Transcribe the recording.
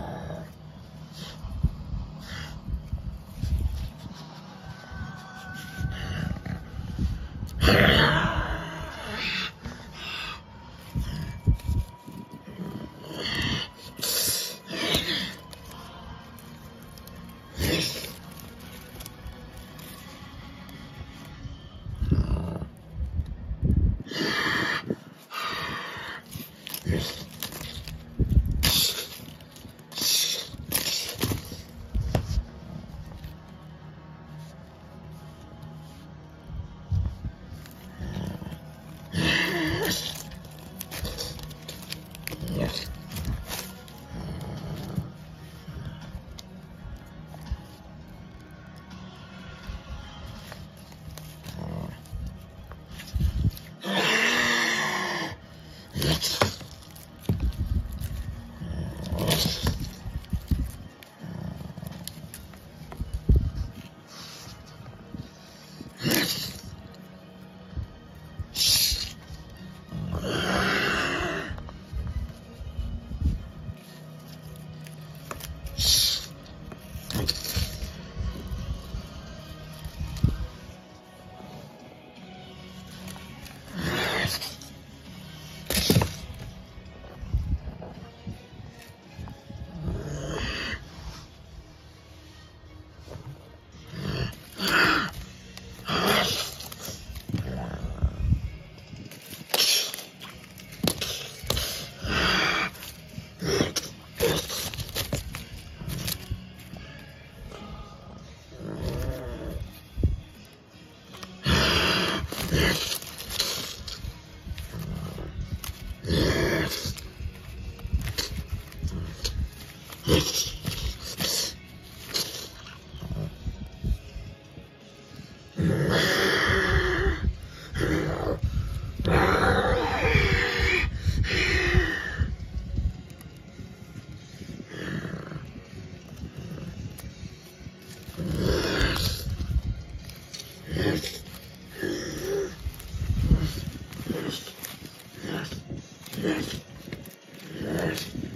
uh, Thanks. Yes. Yes. Yes.